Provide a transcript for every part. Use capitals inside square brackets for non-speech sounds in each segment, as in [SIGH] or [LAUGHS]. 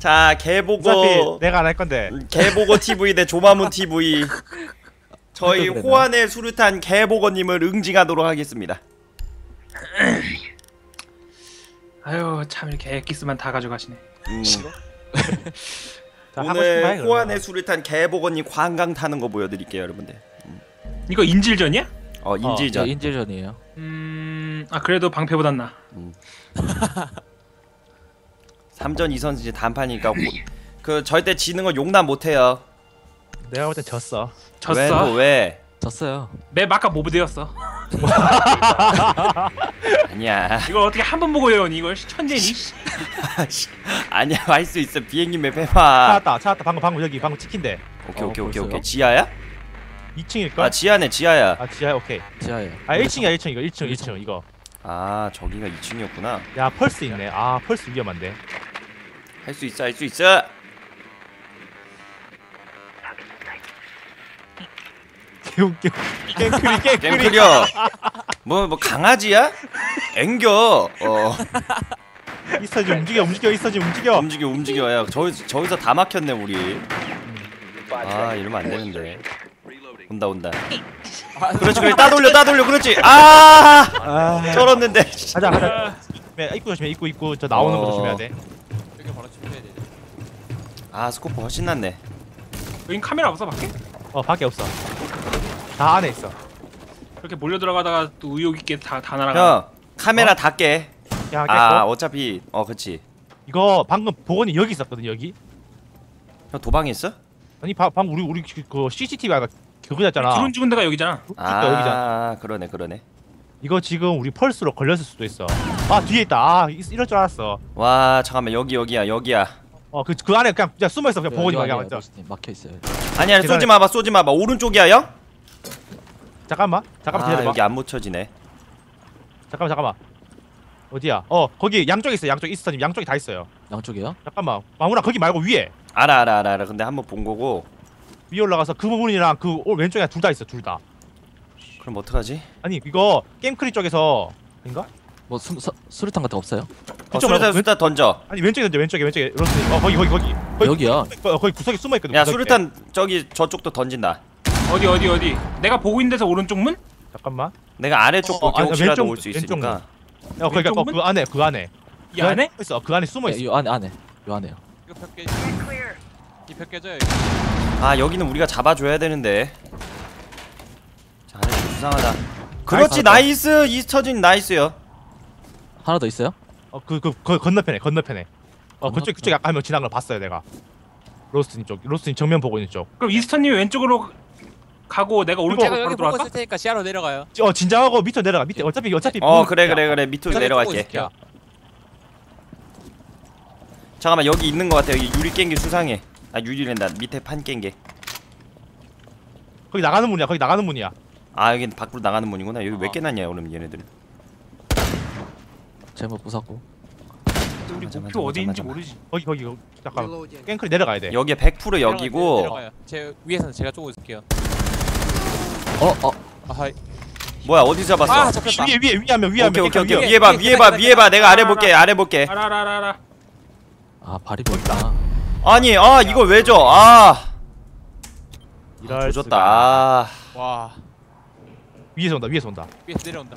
자 개보고 내가 안 할 건데. 개보고 TV 대 조마문 TV [LAUGHS] 저희? 호환의 수류탄 개보고님을 응징하도록 하겠습니다. 아유 참 이렇게 엑기스만 다 가져가시네. 음, 자, [LAUGHS] 오늘 호환의 수류탄 개보고님 관광 타는 거 보여드릴게요, 여러분들. 이거 인질전이야? 어저 인질전. 인질전이에요. 음, 아 그래도 방패보단 나. [LAUGHS] 3전 2선 이제 단판이니까 호- 그 절대 지는 거 용납 못해요. 내가 볼 땐 졌어. 졌어. 왜? 너 왜? 졌어요. 맵 아까 모브되었어. [LAUGHS] 아니야. 이걸 어떻게 한 번 보고 외우니 이걸 천재니? [LAUGHS] 아니야 할 수 있어. 비행기 맵 해봐. 찾았다, 찾았다. 방금 방금 여기 방금 찍힌데. 오케이 어, 오케이 오케이? 오케이. 지하야? 2층일 걸? 아 지하네 지하야. 아 지하 오케이. 지하에. 아 1층이야 1층 이거 1층 1층 이거. 아 저기가 2층이었구나. 야 펄스 있네. 아 펄스 위험한데. 할 수 있어 할 수 있어. 개웃겨. 깽크리 깽크리. 뭐뭐 강아지야? 앵겨. 어 있어지 움직여 움직여 있어지 움직여. 움직여 움직여 야. 저 저기서 다 막혔네 우리. 아 이러면 안 되는데. 온다 온다. 그렇지 그래 따돌려 따돌려 그렇지. 아 아. 쩔었는데. 가자 가자. 네, 입구 조심해 입구 입구 저 나오는 거 어. 조심해야 돼. 아 스코프 훨씬 낫네. 여긴 카메라 없어 밖에? 어 밖에 없어. 다 안에 있어. 그렇게 몰려 들어가다가 또 의욕 있게 다 다 날아가. 형 카메라 다 깨. 야. 아 어차피 어 그치. 이거 방금 보건이 여기 있었거든 여기. 형 있어? 아니 방, 방금 우리 우리 그, 그 CCTV 아까 그거였잖아. 드론 죽은 데가 여기잖아. 아 여기잖아. 아 그러네 그러네. 이거 지금 우리 펄스로 걸렸을 수도 있어. 아 뒤에 있다. 아 이- 이럴 줄 알았어. 와 잠깐만 여기 여기야 여기야. 어 그 그 안에 그냥 그냥 숨어 있어 그냥 보건이 여기 그냥. 로스님 막혀 있어요. 아니 아니 계단에- 쏘지 마봐 쏘지 마봐 오른쪽이야 형? 잠깐만 잠깐만 아 기다려봐. 여기 안 묻혀지네. 잠깐만 잠깐만. 어디야? 어 거기 양쪽에 있어 양쪽 있어 양쪽에 다 있어요. 양쪽이요? 잠깐만 마무라 거기 말고 위에 알아 알아 알아 알아. 근데 한번 본 거고. 위에 올라가서 그 부분이랑 그 오- 왼쪽에 둘 다 있어 둘 다. 그럼 어떡하지? 아니 이거 게임 크리 쪽에서 인가? 뭐 수, 수, 수류탄 같은 거 없어요? 어, 그쪽 수류탄 수류탄 던져. 아니 왼쪽에 던져 왼쪽에 왼쪽에 로스 어 거기 거기 거기 거기 여기야. 어, 거기 구석에 숨어 있거든. 야 구석에. 수류탄 저기 저쪽도 던진다. 어디 어디 어디? 내가 보고 있는 데서 오른쪽 문? 잠깐만. 내가 아래쪽 어, 볼게 어, 혹시라도 왼쪽, 올수 왼쪽 있으니까. 어 왼쪽 어, 문? 그 안에 그 안에. 이 안에? 있어 그 안에 숨어 네, 있어. 이 안에 안에. 요 안에요. 이거 벽 깨져. 이벽 깨져요. 여기. 아 여기는 우리가 잡아줘야 되는데. 자 아래 수상하다. 그렇지. 나이스 이스터진 나이스요. 하나 더 있어요? 어그 그그 건너편에 건너편에. 어 그쪽 건너편. 그쪽 아까 한명 지나간 걸 봤어요 내가. 로스트님 쪽 로스트님 정면 보고 있는 쪽. 그럼 이스턴님 왼쪽으로 가고 내가 오른쪽으로 제가 바로 여기 보고 들어갈까? 있을 테니까 시야로 내려가요. 어 진정하고 밑으로 내려가 밑에 어차피 어차피 어 문- 그래 야, 그래 그래 밑으로 보고 내려갈게. 있을게요. 잠깐만 여기 있는 것 같아. 여기 유리 깬 게 수상해. 아 유리랜다. 밑에 판 깬 게. 거기 나가는 문이야 거기 나가는 문이야. 아 여긴 밖으로 나가는 문이구나. 여기 왜 어. 깨놨냐 그럼 얘네들. 제목 부사고. 근데 우리 맞아, 목표 어디인지. 모르지. 거기 거기 거기 잠깐 깽크리 내려가야 돼. 여기에 100% 내려가요, 여기고 내려가요. 제 위에서는 제가 쪼고 있을게요. 어 어. 아하이. 뭐야 어디 잡았어? 아 잡혔다. 위에 위에 위에 한명 위에 오케이 한명 오케이 오케이 위에, 봐 위에, 봐 위에 봐 내가 아래. 볼게 아래 볼게 알아 알아 알아 알아. 아 발이 보인다. 아니 아 이걸 왜 줘? 아 이럴 조졌다 수가. 아 와. 위에서 온다 위에서 온다. 위에서 내려온다.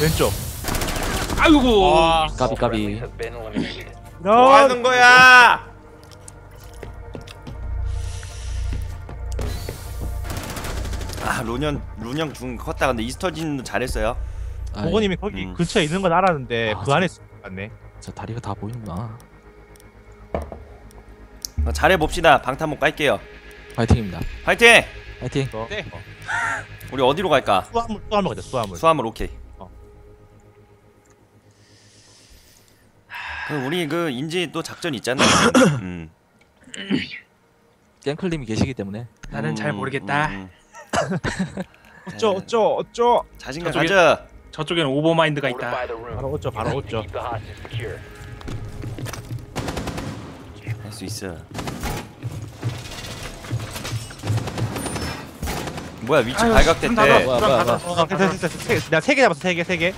왼쪽. 아이고. 와. 까비 까비. 뭐 하는 거야? 아 로년 루냥 중 컸다 근데 이스터진도 잘했어요 아이, 보건님이 거기 음. 근처에 있는 건 알았는데 아, 그 안에 같네. 저 다리가 다 보이는구나. 어, 잘해 봅시다 방탄복 깔게요 파이팅입니다. 화이팅! 파이팅. 어. 네. 우리 어디로 갈까? 수화물 수화물 가자 수화물. 수화물 오케이 우리 그 인지 또 작전 있잖아 [COUGHS] 음. 깽클님이 계시기 때문에 나는 잘 음, 모르겠다. 음, 음. 어쩌 어쩌 어쩌. 자신감 저쪽에- 가져 저쪽에는 오버마인드가 있다. 바로 어쩌 바로 어쩌. 할 수 있어 뭐야 위치 아유, 발각됐대 문 닫아. 뭐야, 문 뭐야, 닫아. 어, 됐어 됐어 됐어. 세 개- 내가 세개 잡았어 세 개 세 개.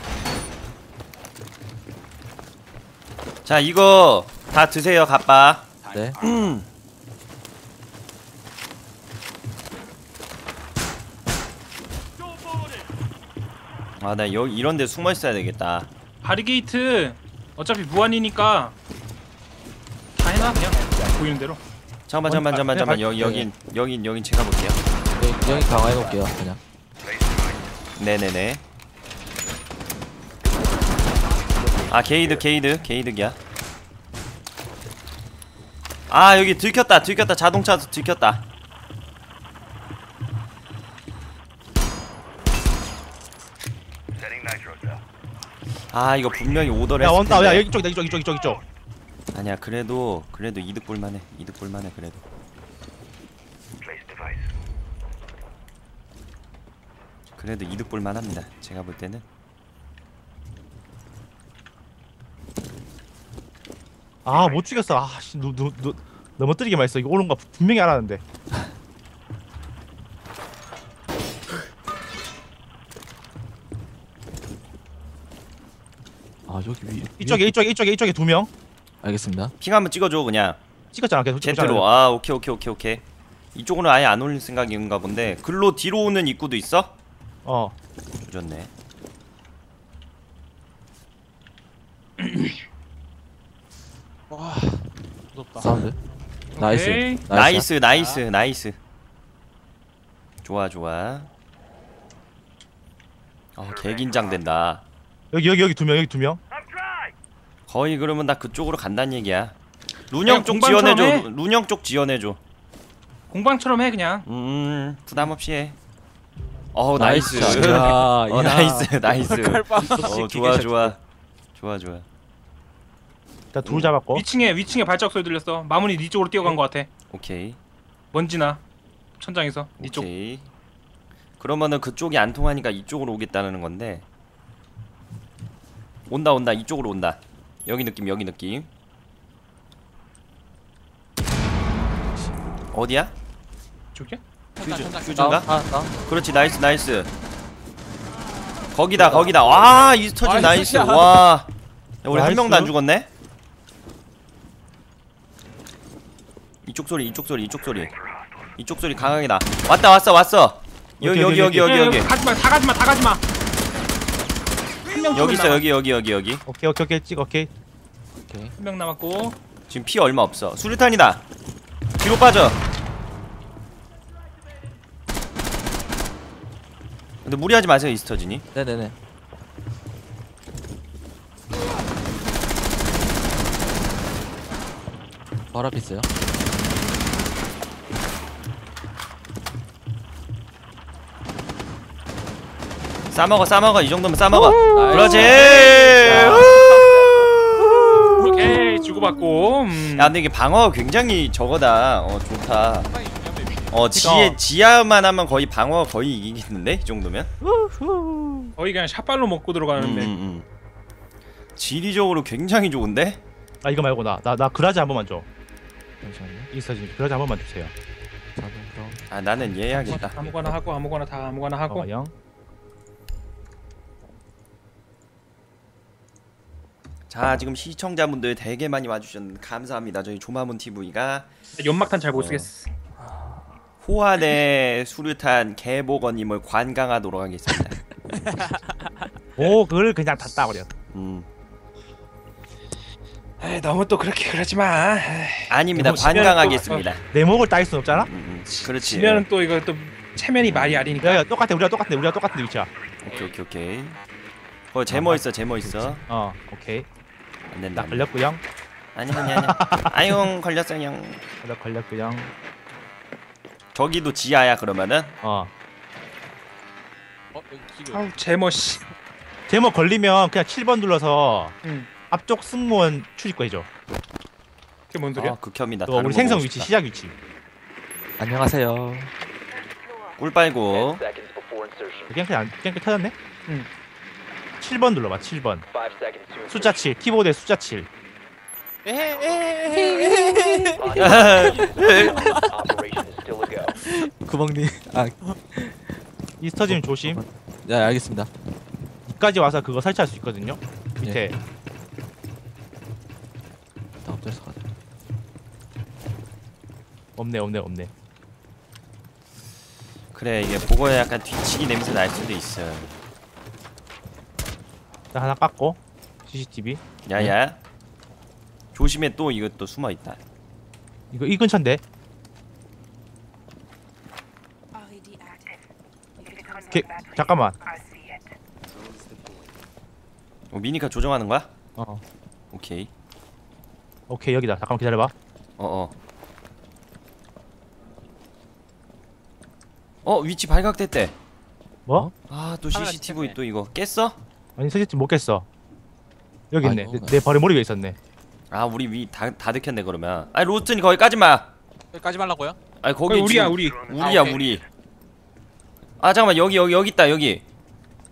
자 이거 다 드세요 갑바 네. 아나 여기 이런 데 숨어 있어야 되겠다 바리게이트 어차피 무한이니까 다 해놔 그냥 보이는 대로. 잠깐만 잠깐만 잠깐만 잠깐만 여기 네. 여긴 여긴 여긴 제가 볼게요 여기, 여기 강화해 놓을게요. 그냥. 네네네 아 게이드 게이드 게이드기야 아 여기 들켰다 들켰다. 자동차 들켰다. 아 이거 분명히 오더를 야 했을 원다 야 텐데. 여기 쪽이다 이쪽 이쪽 이쪽 이쪽. 아니야 그래도 그래도 이득 볼만해 이득 볼만해 그래도. 그래도 이득 볼만합니다 제가 볼 때는 아못 죽였어. 아씨 누누 넘어뜨리기만 했어. 이거 오는 거 분명히 알았는데. 아 여기 위. 이쪽에 위- 이쪽에 이쪽에 이쪽에 두명. 알겠습니다. 핑 한번 찍어줘 그냥. 찍었잖아. 계속 찍었잖아. 제트로 아 오케이 오케이 오케이 오케이. 이쪽으로 아예 안 올릴 생각인가 본데. 글로 뒤로 오는 입구도 있어? 어. 조졌네 와 무섭다. 사운드. 나이스. 오케이. 나이스 나이스 나이스 좋아 좋아 어 개긴장된다 여기 여기 여기 두명 여기 두명 거의 그러면 나 그쪽으로 간다는 얘기야 룬형 쪽 공방처럼 지원해줘 해. 룬형 쪽 지원해줘 공방처럼 해 그냥. 음 부담 없이 해. 어 나이스. 나이스. 야, [LAUGHS] 어 야. 나이스 나이스. 칼빵. 어 좋아 좋아. 좋아 좋아. 일단 둘 잡았고 위층에 위층에 발작 소리 들렸어. 마문이 네 쪽으로 뛰어간 것 같아. 오케이. 먼지나 천장에서 네 쪽. 오케이. 그러면은 그쪽이 안 통하니까 이쪽으로 오겠다는 건데. 온다 온다 이쪽으로 온다. 여기 느낌 여기 느낌. 어디야? 천장 천장. 퓨즈인가? 아, 아. 그렇지 나이스 나이스. 거기다 거기다. 와 이스터진 나이스. 나이스야. 와. 야, 우리 한 나이스. 명도 안 죽었네. 이쪽 소리 이쪽 소리 이쪽 소리. 이쪽 소리 강하게 나 왔다 왔어 왔어. 여기 여기 여기 여기 여기. 가지마 다 가지마 다 가지마. 여기 있어 여기 여기 여기 여기. 오케이 오케이 오케이. 찍 오케이. 오케이. 한 명 남았고. 지금 피 얼마 없어. 수류탄이다. 뒤로 빠져. 근데 무리하지 마세요 이스터진이. 네네네. 바로 앞에 있어요. 싸먹어 싸먹어 이 정도면 싸먹어 그렇지 오케이 주고받고. 음. 야 근데 이게 방어가 굉장히 저거다 어 좋다. 어 지혜 지하만 하면 거의 방어가 거의 이기겠는데 이 정도면 거의 그냥 샷발로 먹고 음, 들어가는데. 음, 음. 지리적으로 굉장히 좋은데 아 이거 말고 나 나 나 그라지 한 번만 줘 잠시만요. 인스타진 그라지 한 번만 주세요. 아 나는 얘 해야겠다 아무거나 하고 아무거나 다 아무거나 하고. 어, 영 자 지금 시청자분들 되게 많이 와주셨는데 감사합니다. 저희 조마문 TV가. 연막탄 잘 못 쓰겠어. 호환의 수류탄 개보건님을 관광하도록 하겠습니다. [LAUGHS] 오 그걸 그냥 다 따버려. 음. 에이, 너무 또 그렇게 그러지 마. 에이, 아닙니다. 지면은 관광하겠습니다. 내 목을 따일 순 없잖아? 음, 음. 그렇지. 지면은 또 이거 또 체면이 말이 아니니까. 야, 야 똑같아. 우리가 똑같아. 우리가 똑같은 위치야. 오케이 오케이 오케이. 어 제모 있어 제모 있어. 어 오케이 안 된다 나 걸렸구요 [LAUGHS] 아니 아니 아니 아용 걸렸어요 나 걸렸구요 저기도 지하야 그러면은 어 어. 아우 제모 씨. 제목 걸리면 그냥 7번 눌러서 응. 앞쪽 승무원 출입구 해줘 그게 뭔 소리야? 아 극혐이다 또 다른 우리 거 생성 위치. 시작 위치 안녕하세요. 꿀 빨고. 그냥 그냥 그냥 터졌네 응. 7번 눌러봐 7번 Five seconds to 숫자 7 키보드에 숫자 7 insertion. Operation is still a go. 구멍님. 아, 이스터짐 조심 네 알겠습니다. 이까지 와서 그거 설치할 수 있거든요 밑에 수 없어. 없네 없네 없네 그래 이게 보고에 약간 뒤치기 냄새 날 수도 있어 자 하나 깎고. CCTV 야야. 조심해 또 이거 또 숨어있다. 이거 이 근처인데. active. 게, 잠깐만. 어, 미니카 조정하는 거야? 어. 오케이. 오케이 여기다. 잠깐만 기다려봐. 어어. 어 위치 발각됐대. 뭐? 아 또 카메라 CCTV 찍혔네. 또 이거 깼어? 아니 CCTV 못 깼어. 여기 있네. 아이고. 내, 내 발이 머리 위에 있었네. 아 우리 위다다 들켰네 그러면. 아니 로스트니 거기 까지 마. 여기까지 말라고요? 아니 거기 거기 우리야 지금 우리. 우리야 아, 오케이. 우리. 아 잠깐만. 여기 여기 여기 있다 여기.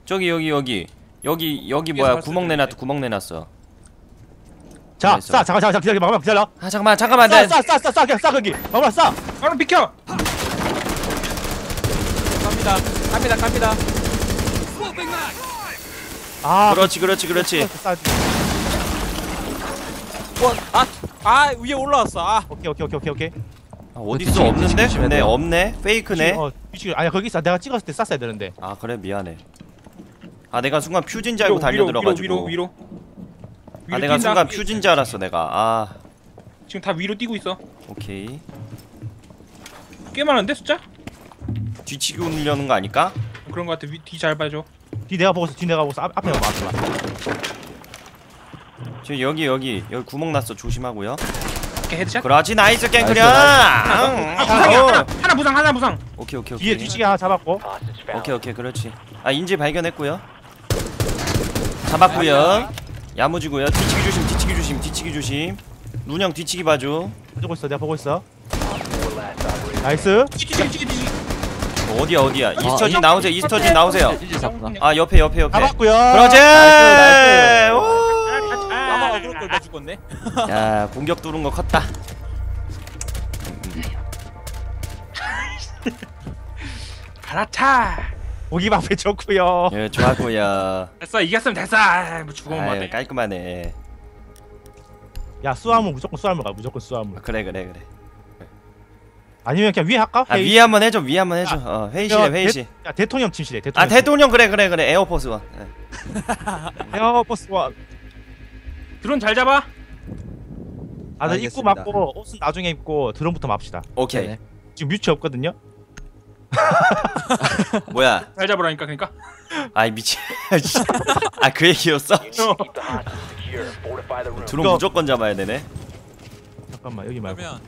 저기 여기 여기. 여기 여기 뭐야? 할 구멍 내놨다 있네. 구멍 내놨어. 자 그래서. 싸 잠깐 잠깐 기다려 잠깐만 기다려 아 잠깐만 잠깐만. 나 싸싸싸싸 그냥 싸 거기. 마무라 싸 바로 비켜. 갑니다. 갑니다. 갑니다. 아. 그렇지 그렇지 그렇지. 싸, 싸. 어, 아, 아 위에 올라왔어. 아, 오케이 오케이 오케이 오케이 오케이. 아, 있어? 없는데? 네. 없네. 페이크네. 어 위치 아니야 거기 있어. 내가 찍었을 때 쌌어야 되는데. 아 그래? 미안해. 아 내가 순간 퓨즈인 줄 알고 위로, 달려들어가지고. 위로 위로 위로. 아 내가 뛴다. 순간 퓨즈인 줄 알았어 내가. 아. 지금 다 위로 뛰고 있어. 오케이. 꽤 많은데 숫자? 뒤치기 올려는 거 아닐까? 그런 거 같아. 뒤 잘 봐줘 뒤 내가 보고 있어 뒤 내가 보고 있어 앞, 앞에 나와 저 여기 여기. 여기 구멍 났어. 조심하고요. 이렇게 헤드샷? 그렇지 나이스 깽크려 아, 부상이야. 어. 하나, 하나 부상 하나 부상. 오케이 오케이 뒤에 오케이. 뒤치기 하나 잡았고. 오케이 오케이. 그렇지. 아 인질 발견했고요. 잡았고요. 야무지고요. 뒤치기 조심 뒤치기 조심 뒤치기 조심. 룬형 뒤치기 봐줘. 보고 있어. 내가 보고 있어. Four last operator. 나이스. 뒤치기 뒤치기 뒤치기 어, 어디야 어디야? 이스터진 이- 나오세요 이스터진 나오세요. 잡구나. 아 옆에 옆에 옆에. 잡았고요! 아마 어그로 끌다 죽었네. 야 공격 뚫은 거 컸다. [LAUGHS] 갈아차 고기 방패 좋고요. 예 좋았고요. 됐어 이겼으면 됐어. 아, 뭐 죽으면 아유 깔끔하네. 야 수화물 무조건 수화물 가 무조건 수화물. 아, 그래 그래 그래 아니면 그냥 위에 할까? 아 회의? 위에 한번 해줘 위에 한번 해줘. 어 회의실에 야, 회의실. 대, 야 대통령 침실에 아 대통령 대통령 그래 그래 그래. Air Force One. 예. [LAUGHS] Air Force One. 드론 잘 잡아. 다들 입고 알겠습니다. 맞고 옷은 나중에 입고 드론부터 맙시다. 오케이. 네. 지금 뮤치 없거든요? [LAUGHS] 뭐야? 잘 잡으라니까 그러니까. 아이 미친. [LAUGHS] 아그 얘기였어? 드론 무조건 잡아야 되네. 잠깐만 여기 말고. 그러면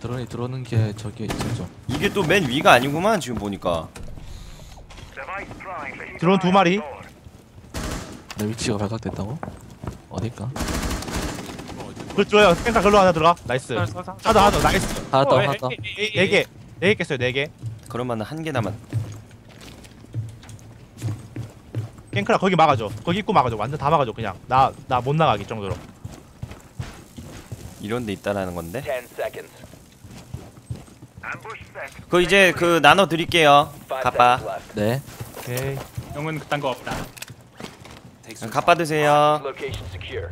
드론이 들어오는 게 저기 있었죠. 이게 또 맨 위가 아니구만 지금 보니까. 드론 두 마리. 내 위치가 발각됐다고? 어딜까? 그렇죠 탱카 걸로 하나 들어가. nice. 자, 하나 자, 더 하나 더 nice. 하나 더 어, 하나 에, 더. 에, 에, 에, 네개 네개 깼어요 네 개. 그러면 한 개 남았 깽크라 거기 막아줘. 거기 입구 막아줘. 완전 다 막아줘 그냥. 나 나 못 나가기 정도로. 이런 데 있다라는 건데? Ten seconds. 그 이제 그 나눠 드릴게요. left. 네. 오케이. 영은 그딴 거 없다. 갑바 드세요. Location secure.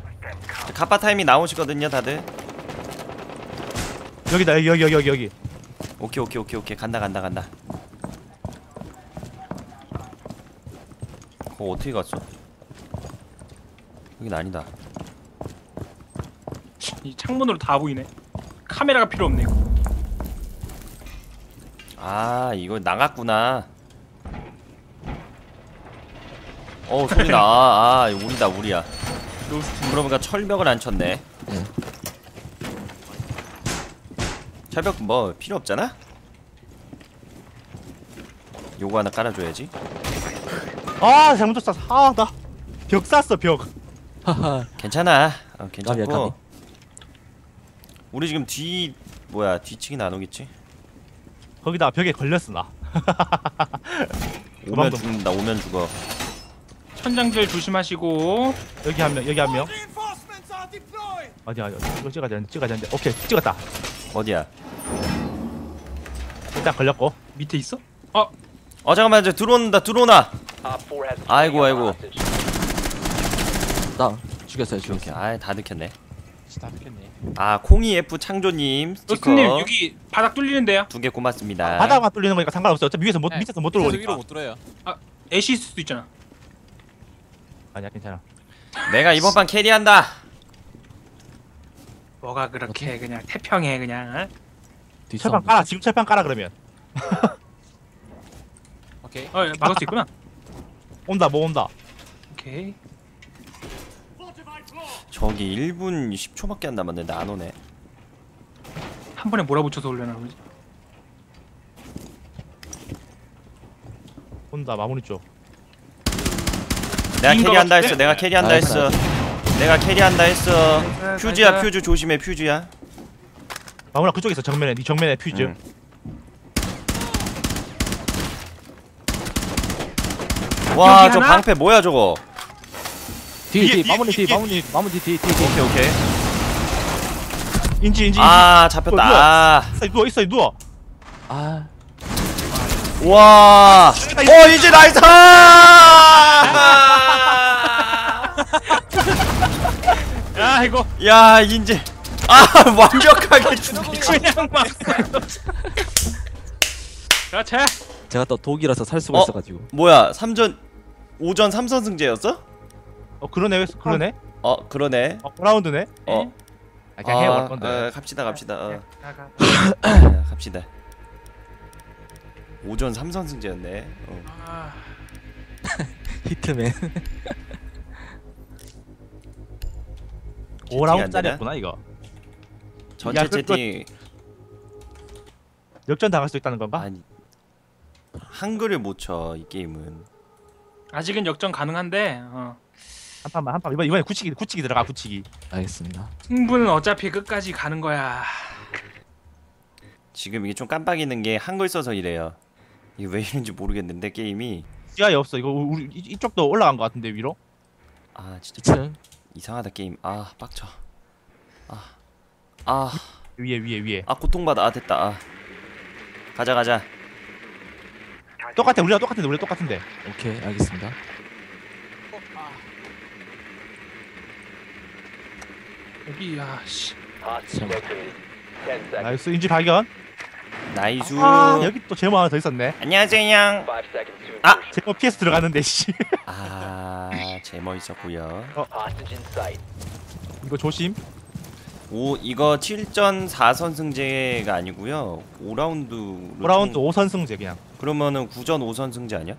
갑바 타임이 나오시거든요 다들. 여기다 여기 여기 여기 여기 여기. 오케이 오케이 오케이 오케이. 간다 간다 간다. 그거 어떻게 갔어? 여긴 아니다. 이 창문으로 다 보이네. 카메라가 필요 없네 이거 아 이거 나갔구나 어 소리 나. 아 우리다 우리야. 그러니까 철벽을 안 쳤네. 네. 철벽 뭐 필요 없잖아. 요거 하나 깔아줘야지. 아 잘못 쐈어 아나 벽 쐈어 벽. 괜찮아. 어, 괜찮고. 우리 지금 뒤 뭐야 뒤치기 안 오겠지? 거기다 벽에 걸렸어 나 [LAUGHS] 오면 도망도- 죽는다. 오면 죽어. 천장들 조심하시고 여기 한명 여기 한명 어디야 어디 이거 찍어야 되는데 찍어야 되는데 오케이 찍었다 어디야? 일단 걸렸고 밑에 있어? 어 어 잠깐만 이제 들어온다 들어오나. Op 4 has a 아이고, 아이고. 나 죽였어요 죽였어. 아이 다 들켰네. 진짜 겠네 아 콩이 F 창조님 스티커 로스님 여기 바닥 뚫리는데요. 두 개 고맙습니다. 바닥만 뚫리는 거니까 상관없어 어차피 위에서 못 네. 밑에서 못 들어오니까 위로 못 들어요 애쉬 있을 수도 있잖아. 아니야 괜찮아 내가 이번 판 캐리한다. 뭐가 그렇게 그냥 태평해 그냥. 어? 철판. 깔아 지금 철판 깔아 그러면 오케이 어 막을 수 있구나. 온다 뭐 온다 오케이. 저기 1분 10초밖에 안 남았는데 안 오네. 한 번에 몰아붙여서 올려나 보지. 온다 마무리 쪽 내가 인거 캐리한다 같은데? 했어. 내가 캐리한다 나이스, 했어. 내가 캐리한다 했어. 나이스, 퓨즈야 나이스. 퓨즈 조심해 퓨즈야. 마무리 그쪽에 있어 정면에 네 정면에 퓨즈 응. 와 여기 저 하나? 방패 뭐야 저거? 뒤, 뒤, 마무리 뒤. 마무리, 마무리 뒤, 뒤, 뒤. 오케이 오케이. 인지 인지 아 잡혔다. 아. 인지 누워 있어 누워 아, 와. 어 이제 nice. [LAUGHS] 야 이거 야 인제. 아 [LAUGHS] 완벽하게 죽이. 그냥 막. 그렇지. 제가 또 독이라서 살 수가 어? 있어가지고. 뭐야 3전 5전 3선 승제였어? 어 그러네 왜 그러네 어 그러네. 어 라운드네 어. 아 그냥 해올 아, 건데 아, 갑시다 갑시다. 어. 아, 갑시다. 5전 3선 승제였네. 어. 아, [LAUGHS] 히트맨. 5라운드짜리였구나 이거 전체 야, 그- 채팅 역전 당할 수 있다는 건가? 아니 한글을 못 쳐 이 게임은. 아직은 역전 가능한데 어. 한 판만 한 판 이번에 이번에 굳히기 굳히기 들어가 굳히기 알겠습니다. 승부는 어차피 끝까지 가는 거야. 지금 이게 좀 깜빡이는 게 한글 써서 이래요. 이게 왜 이런지 모르겠는데 게임이 지하에 없어 이거 우리 이- 이쪽도 올라간 것 같은데 위로 아 진짜 2층. 이상하다 게임. 아 빡쳐. 아. 아. 위에 위에 위에 아 고통받아. 아 됐다. 아. 가자 가자. 똑같아 우리랑 똑같은데 우리 똑같은데 오케이, 알겠습니다. 여기 야 씨. Hostage located. 10 seconds. nice 인질 발견 nice. 아 여기 또 제모 하나 더 있었네 안녕하세요. 5 seconds to 아! 제모 PS 들어갔는데 씨 [LAUGHS] 아 제모 있었고요. Sight. 이거 조심 오 이거 7전 4선 승제가 아니고요. 5라운드. 5라운드 5선 승제 그냥 그러면은 9전 5선 승제 아니야?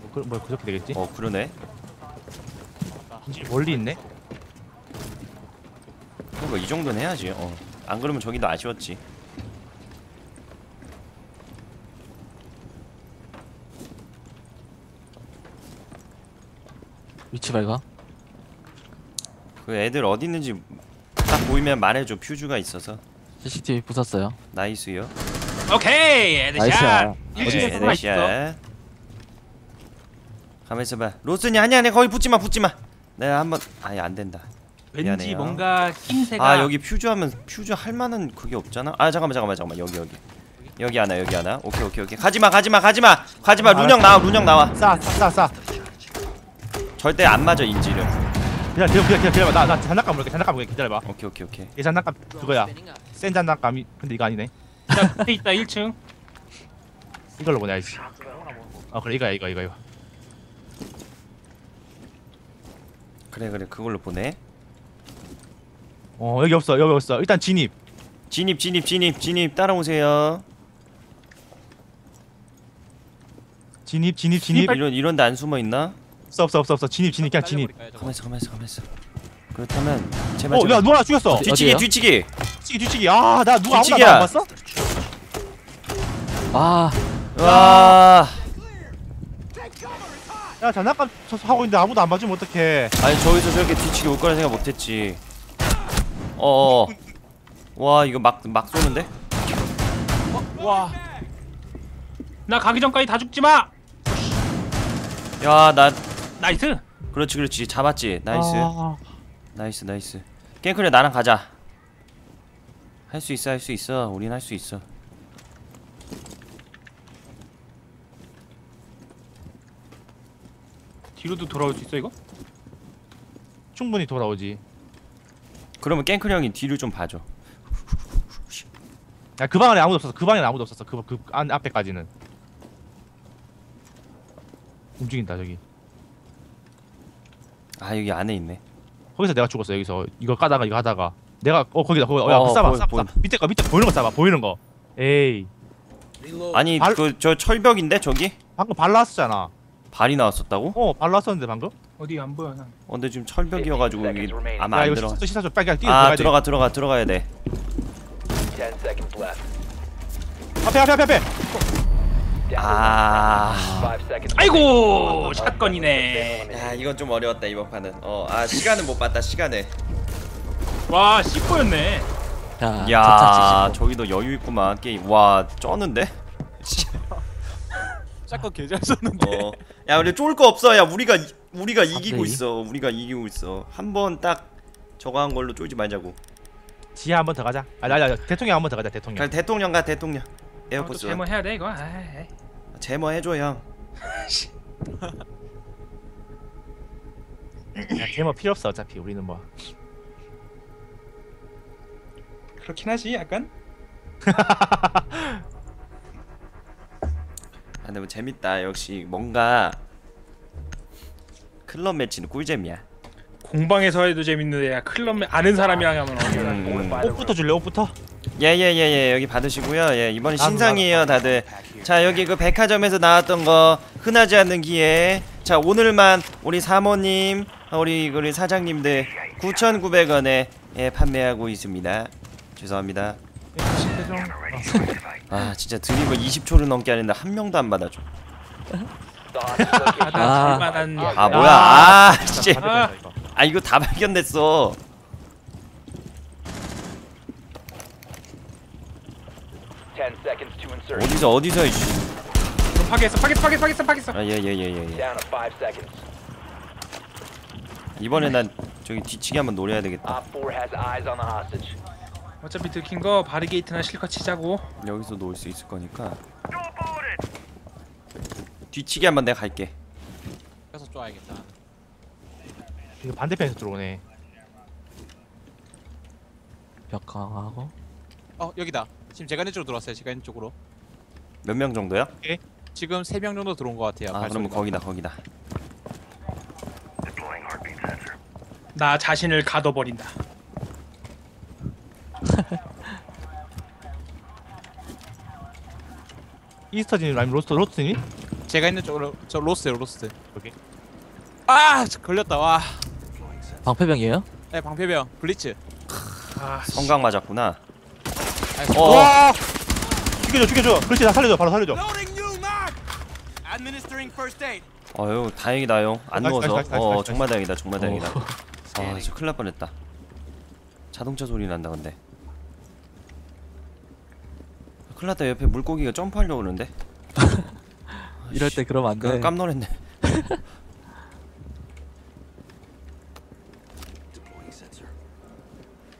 뭐, 그, 뭐 그렇게 되겠지 어 그러네. 인지 멀리 있네 그 거 이 정도는 해야지. 어. 안 그러면 저기도 아쉬웠지. 위치 발각. 그 애들 어디 있는지 딱 보이면 말해줘. 퓨즈가 있어서. CCTV 부쉈어요. 나이스요. 오케이 에드샷. 나이스야. 일찍 네, 들어가 있어. 에드샷. 가만 있어봐. 로스니 아니 아니 거기 붙지 마 붙지 마. 내가 한번 아예 안 된다. 왠지 미안해요. 뭔가 낌새가 아 여기 퓨즈 하면 퓨즈 할 만한 그게 없잖아. 아 잠깐만 잠깐만 잠깐만 여기 여기 여기 하나 여기 하나. 오케이 오케이 오케이. 가지마 가지마 가지마 가지마. 룬형 나와 룬형 나와. 싸싸싸 절대 안 맞아 인지력. 기다려 기다려 기다려 기다려 나나 장난감 볼게 장난감 볼게 기다려봐 오케이 오케이 오케이. 얘 장난감 그거야 센 장난감이 근데 이거 아니네 자, 밑에 있다 1층. 이걸로 보내 야지 어 그래 이거야 이거 이거 이거 그래 그래 그걸로 보내. 어 여기 없어 여기 없어 일단 진입 진입 진입 진입 진입 따라오세요. 진입 진입 진입 이런 이런데 안 숨어 있나? 없어 없어 없어 없어 진입 진입 그냥 진입 가만 있어 가만 있어 가만 있어. 그렇다면 제발 어야. 누가 나 죽였어 뒤치기 어디에요? 뒤치기. 뒤치기 뒤치기 아나 누가 아무도 뒤치기야. 안 봤어? 아, 와. 야 장난감 저 하고 있는데 아무도 안 봐주면 어떡해 아니 저기서 저렇게 뒤치기 올 거라 생각 못했지. 어어. 와 이거 막 막 쏘는데? 와 나 가기 전까지 다 죽지 마. 야 나 nice. 그렇지 그렇지 잡았지 nice 아, nice nice 깽크레 나랑 가자 할 수 있어 할 수 있어 우린 할 수 있어 뒤로도 돌아올 수 있어 이거? 충분히 돌아오지 그러면 깽클 형이 뒤를 좀 봐줘. 야 그 방 안에 아무도 없었어. 그 방에 아무도 없었어. 그, 그 안, 앞에까지는. 움직인다 저기. 아 여기 안에 있네. 거기서 내가 죽었어 여기서. 이거 까다가 이거 하다가. 내가 어 거기다 거기 야 어, 그 싸봐 보여, 싸봐. 밑에 거 밑에 보이는 거 싸봐 보이는 거. 에이. 아니 발- 그저 철벽인데 저기? 방금 발랐었잖아 발이 나왔었다고? 어 발랐었는데 방금 어디 안 보여 난. 어 근데 지금 철벽이어가지고 여기 아마 야 안 이거 들어 시사 시사 좀 빨리 뛰어 아 들어가 들어가 들어가야 돼10 seconds left. 앞에 앞에 앞에 앞에 아. 5 seconds. 아이고 샷건이네. 야 이건 좀 어려웠다 이번 판은 어아 시간은 못 봤다 시간을 와 C4였네. 자, 야 자, 저기도 여유 있구만 게임 와 쩌는데 [LAUGHS] 샷건 개잘 썼는데. 어. 야 우리 쫄 거 없어. 야 우리가 이- 우리가 이기고 이? 있어. 우리가 이기고 있어. 한 번 딱 저거 한 걸로 쫄지 말자고. 지하 한 번 더 가자. 아니 아니 아니, 대통령 한 번 더 가자 대통령. 그냥 대통령 가 대통령. 또 에어포스 제모 해야 돼 이거. 아이, 제모 해줘 형. [LAUGHS] 야 제모 필요 없어 어차피. 우리는 뭐. 그렇긴 하지 약간. [LAUGHS] 아, 근데 뭐 재밌다. 역시 뭔가 클럽 매치는 꿀잼이야. 공방에서 해도 재밌는데 야 클럽 아는 사람이랑 하면 어디 음, 음. 옷부터 줄래 옷부터? 예예 예 예. 여기 받으시고요. 예 이번에 나도, 신상이에요 다들. 자 여기 그 백화점에서 나왔던 거 흔하지 않는 기회. 자 오늘만 우리 사모님 우리 우리 사장님들 9,900원에 예 판매하고 있습니다. 죄송합니다 대충 아 진짜 드립을 20초를 넘게 하는데 한 명도 안 받아줘. hostage location. 아. 만한 아 뭐야? 아 진짜. 아, 아 이거 다 발견됐어. 10 seconds to insertion. 어디서 어디서 이씨? 파괴했어 파괴했어 파괴했어 파괴했어 파괴했어. 아예예예예 to 5 seconds. 이번에 난 저기 뒤치기 한번 노려야 되겠다 어차피 들킨 거 바리게이트나 실컷 치자고. 여기서 놓을 수 있을 거니까 뒤치기 한번 내가 갈게 그래서 쪼아야겠다. 이거 반대편에서 들어오네 벽 강하고 어 여기다. 지금 제가 이쪽으로 들어왔어요. 제가 이쪽으로. 몇 명 정도야? 지금 3명 정도 들어온 것 같아요. 아 그러면. 거기다 거기다 나 자신을 가둬버린다. 이스터진 아니면 로스터 로스트니? 제가 있는 쪽으로 저 로스요 로스트. 여기 아 걸렸다 와. 방패병이에요? 네 방패병 블리츠. 아 섬광 맞았구나. 아이고. 어. 와! 죽여줘 죽여줘. 그렇지 나 살려줘 바로 살려줘. 어휴 다행이다 형안 nice, 누워서. nice, nice, 어 nice, 정말 다행이다 정말 다행이다. 오. 아 진짜 큰일 날 뻔했다. 자동차 소리 난다 근데 큰일 났다 옆에 물고기가 점프하려고 그러는데 [LAUGHS] 이럴 때 그러면 안 그냥 돼. 깜놀했네 [LAUGHS]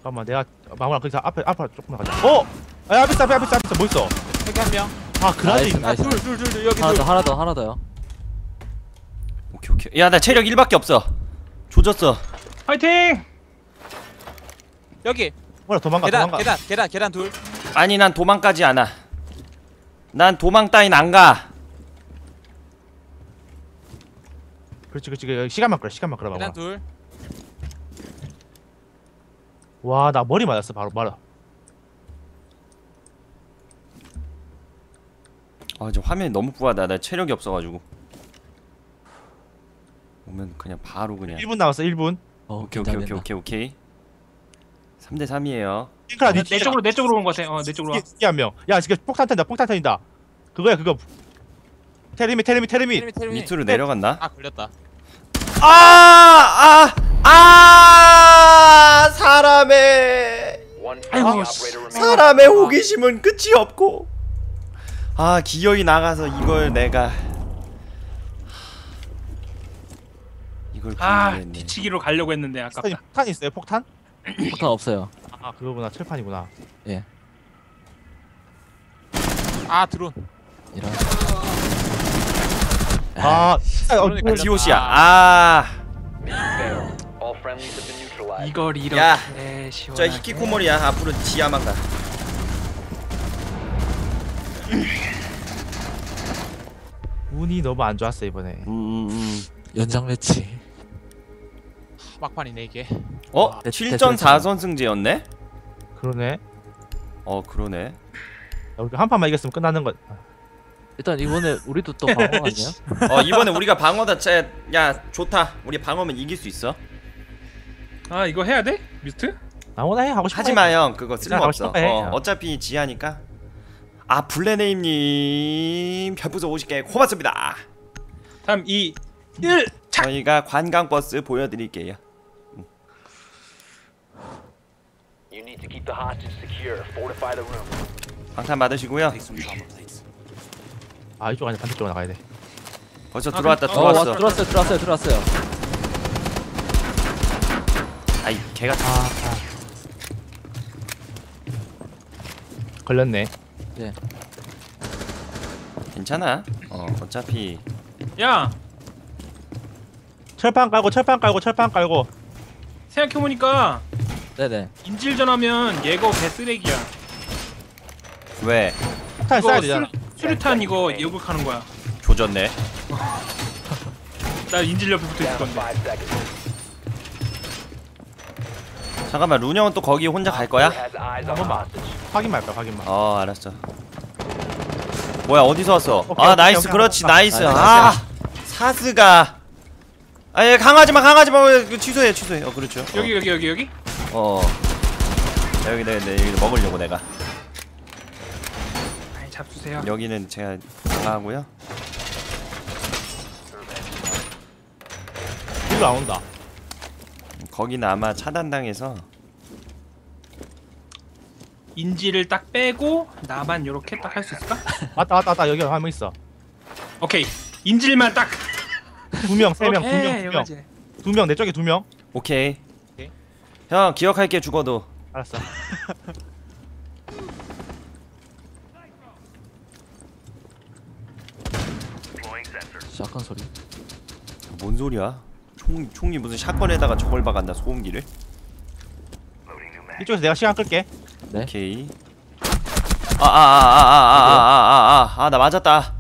잠깐만 내가 마무라 거기서 앞에 앞에 조금만 가자 어! 아 앞에 있어 앞에 있어 앞에 있어 뭐 있어 여기 한 명. 아 그렇지 nice, 있네 nice. 둘둘둘 여기 하나 둘. 더 하나 더 하나 더요. 오케이 오케이 야 나 체력 1밖에 없어 조졌어 파이팅! 여기 뭐야 도망가 계단 도망가 계단 계단 계단 둘. 아니 난 도망가지 않아. 난 도망 따윈 안가. 그렇지 그렇지. 그 시간만 끌어 시간만 끌어 계단 봐봐 둘. 와나 머리 맞았어 바로 말아 아저 화면이 너무 뿌하다. 나 체력이 없어가지고. 오면 그냥 바로 그냥. 1분 남았어 1분. 어, 오케이 오케이 오케이. 오케이 오케이 3대 3이에요 핑크라 니내 쪽으로 내 쪽으로 온거 같아. 어내 쪽으로 와. 한 명 야 지금 폭탄 탄다 폭탄 탄다 그거야 그거 테르미 테르미 테르미 테르미 테르미. 밑으로 내려갔나? 아 걸렸다. 아! 아! 아! 사람의 아이고, remaining. 사람의 호기심은 끝이 없고 아 기어이 나가서 이걸 내가 이걸 아. 뒤치기로 가려고 했는데 아깝다. 폭탄 있어요 폭탄? 폭탄 없어요. 아 그거구나 철판이구나 아 드론. 이런. 아 어, 그러니까. 디오시야 아 neutralized. 이걸 이렇게 야. 저 히키코모리야 앞으로 지하만 가 운이 너무 안 좋았어 이번에. 음 음 음 연장 매치. 막판이네 이게. 어? 대- 7전 4선 승제였네? 그러네. 어 그러네 야, 우리 한 판만 이겼으면 끝나는 거. 일단 이번에 우리도 또 방어 아니야? 어 이번에 우리가 방어다 짜- 야 좋다 우리 방어면 이길 수 있어 아 이거 해야 돼? 미스트? 아무나 해 하고 싶어. 하지마 형 그거 쓸모없어. 어, 어차피 지하니까 아 블레네임님 별부서 50개 고맙습니다 3, 2, 1 저희가 관광버스 보여드릴게요 You need to keep the hostage secure. Fortify the room. 방탄 받으시고요 아 이쪽 아니야 반대쪽 나가야 돼. 벌써 아, 들어왔다 어, 어, 와, 들어왔어 들어왔어요, 들어왔어요, 들어왔어요. 아이 개가 다 아, 아. 걸렸네. 괜찮아 어 어차피 야 철판 깔고 철판 깔고 철판 깔고. 생각해보니까 네네. 인질전 하면 예거 개쓰레기야. 왜? 폭탄 이거 쏴야 되잖아. 수, 수류탄 이거 예고하는 거야. 조졌네. 나 인질 옆에 붙어 있을 Down to 건데. 잠깐만 룬 형은 또 거기 혼자 갈 거야? 확인만 할까 확인만. 어 알았어. 뭐야 어디서 왔어? 오케이, 아 오케이, nice 오케이, 그렇지 오케이. nice. nice, 아 さすが. 아예 강하지 마 강하지마. 왜, 그 취소해 취소해. 어 그렇죠. 여기 여기 여기 여기 어 자, 여기 내 여기 먹으려고 내가 아이 잡수세요 여기는 제가 강하고요 일로 안 온다. 거기는 아마 차단당해서 인질을 딱 빼고 나만 요렇게 딱 할 수 있을까? [LAUGHS] 왔다 왔다 왔다 여기 한 명 있어. 오케이 인질만 딱 두 명, 세 명, 두 명, 두 명. 두 명. 내 쪽에 두 명. 오케이. 형 기억할게 죽어도 알았어. shotgun 소리. 뭔 소리야 총, 총이 무슨 shotgun에다가 저걸 박았나 소음기를 이쪽에서 내가 시간 끌게. 네. 오케이 아, 아아아아아아아아아아 나 맞았다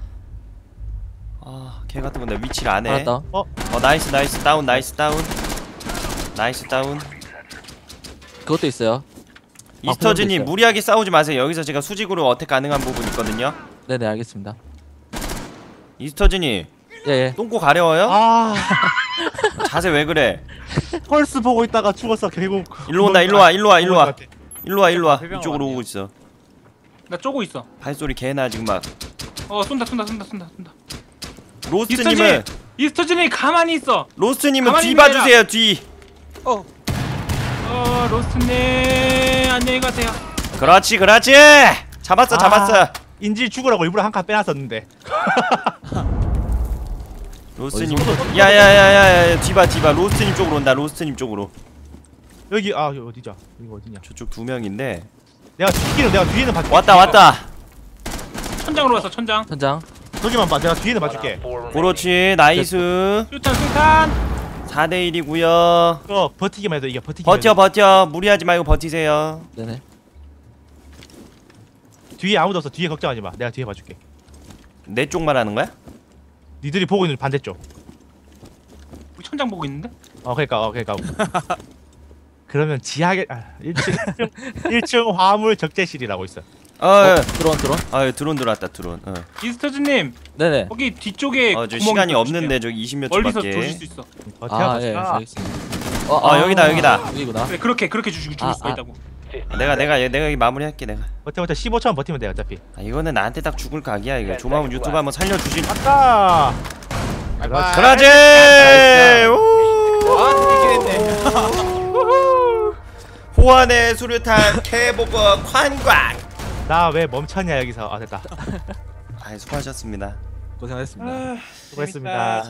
아 개 같은 건데 위치를 안해 알았다. 어, 어 nice nice 다운 nice 다운 nice 다운 그것도 있어요. 이스터즈님 있어요. 무리하게 싸우지 마세요 여기서 제가 수직으로 attack 가능한 부분 있거든요 네네, 알겠습니다. 이스터즈님 예, 예. 똥꼬 가려워요? 아, [LAUGHS] 자세 왜 그래 펄스 보고 있다가 죽었어 결국. 일로 온다 일로 와 일로 와 일로 와. 일로 와 일로 와 이쪽으로. 오고 있어 나 쪼고 있어 발소리 개나 지금 막 어 쏜다 쏜다 쏜다 쏜다 쏜다 로스트님은 이스터진 이스터진이 가만히 있어 로스트님은 뒤 봐주세요 뒤 어. 어 로스님 안녕히 가세요 그렇지 그렇지 잡았어 아. 잡았어 인질 죽으라고 일부러 한 칸 빼놨었는데. 로스님 야야야야야 뒤봐 뒤봐 로스트님 쪽으로 온다 로스트님 쪽으로 여기 아 여기 어디죠? 여기 어디냐? 저쪽 두 명인데 내가 뒤기는 내가 뒤에는 봐줄게. 왔다 왔다 천장으로 왔어 천장 천장. 저기만 봐. 내가 뒤에는 봐줄게. 그렇지 nice 수탄 수탄 4대1이구요 그거 버티기만 해도 이게 버티기만. 버텨 해도. 버텨 무리하지 말고 버티세요 네네. 뒤에 아무도 없어. 뒤에 걱정하지 마. 내가 뒤에 봐줄게. 내 쪽 말하는 거야? 니들이 보고 있는 반대쪽. 우리 천장 보고 있는데 어 그러니까 어 그러니까. [LAUGHS] 그러면 지하게 아, 1층 1층, 1층 화물 적재실이라고 있어. 어, 어, 드론, 드론. 아 드론 들어왔다 드론 어, 이스터진님 네네. 거기 뒤쪽에 어, 저 구멍 시간이 없는데 저기 20몇 멀리서 초밖에 조질 수 있어 버텨 아, 예. 알겠습니다. 어, 아, 여기다, 여기다. 여기구나. 그래 그렇게 그렇게 죽일 죽일 아, 수가 아. 있다고 15 내가 내가 얘- 내가 여기 마무리할게 내가 버텨 버텨 15초만 버티면 돼 어차피. 아, 이거는 나한테 딱 죽을 각이야 이거 조마문 유튜브 한번 살려주실 아까 바이바이. 그러지 아, 이긴 했네. [LAUGHS] 호환의 수류탄 캐보거 관광 나 왜 멈췄냐 여기서 아 됐다. 아 수고하셨습니다 고생하셨습니다. 수고했습니다.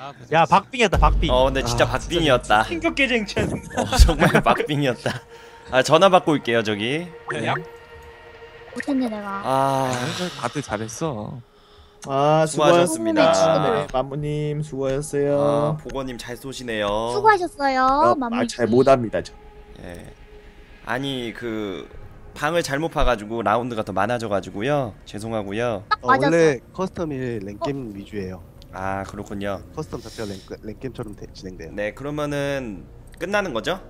아. 야 박빙이었다 박빙. 어 근데 진짜 아, 박빙이었다 신격 개쟁천 어, 정말 박빙이었다 아 전화 받고 올게요 저기 네. 못했네 내가 아 다들 잘했어. 아 수고하셨습니다. 수고하셨습니다. 네, 수고하셨어요. 아, 보건님 잘 쏘시네요. 수고하셨어요. 아, 마무리. 잘 못합니다 저. 예. 아니 그 방을 잘못 파가지고 라운드가 더 많아져가지고요. 죄송하고요. 딱 맞았어. 원래 custom이 랭겜 위주예요. 아 그렇군요. custom 자체가 랭, 랭겜처럼 돼- 진행돼요. 네 그러면은 끝나는 거죠?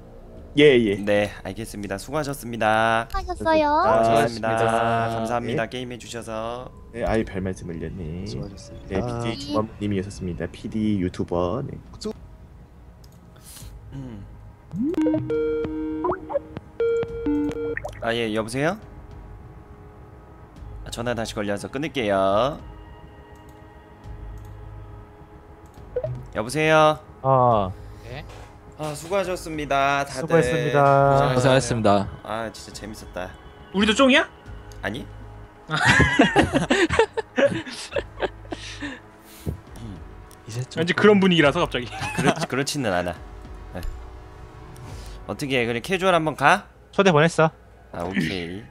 예 예. 네 알겠습니다. 수고하셨습니다. 수고하셨어요. 아, 수고하셨습니다. 수고하셨습니다. 감사합니다. 게임 해 주셔서. 네, 아이 별 말씀을요. 네. 수고하셨습니다. 네, BJ 주범님이었습니다. PD 유튜버. 네. 음. 아 예 여보세요? 아, 전화 다시 걸려서 끊을게요. 여보세요. 어아 수고하셨습니다. 다들. 수고했습니다. 고생하셨습니다. 아 진짜 재밌었다. 우리도 쫑이야? 아니? [LAUGHS] 이제 좀 왠지 그런 분위기라서 갑자기. 그렇 그렇지는 않아. 네. 어떻게 해? 그래 캐주얼 한번 가? 초대 보냈어. 아 오케이.